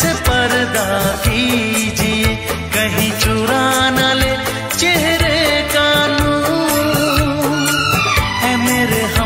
से पर्दा कीजिए कहीं चुरा न ले चेहरे का नूर। है मेरे हाँ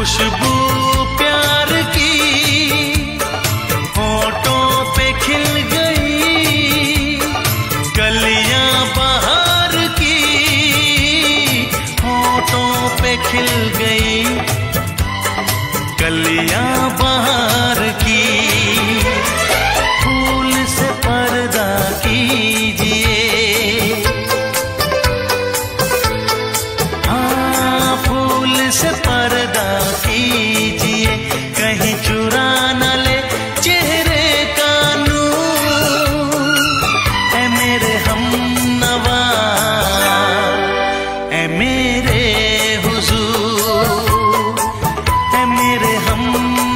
不是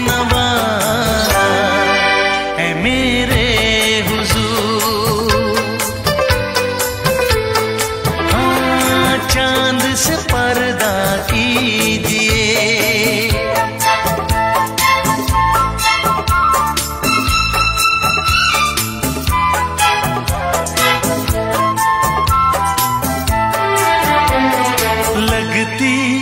नवा मेरे हुजूर। हाँ से पर्दा कीजिए। लगती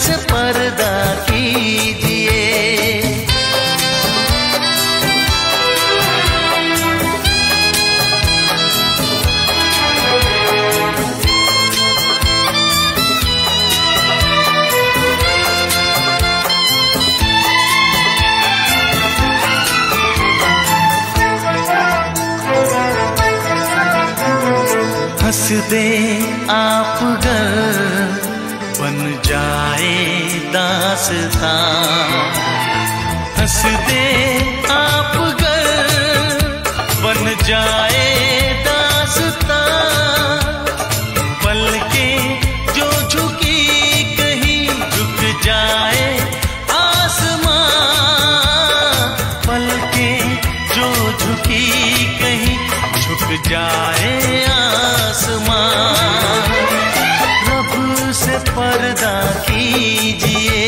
से पर्दा कीजिए। हंस दे आप गर जाए दासता। हंस दे आप गर बन जाए दासता। पल के जो झुकी कहीं झुक जाए आसमां। पल के जो झुकी कहीं झुक जाए पर्दा कीजिए।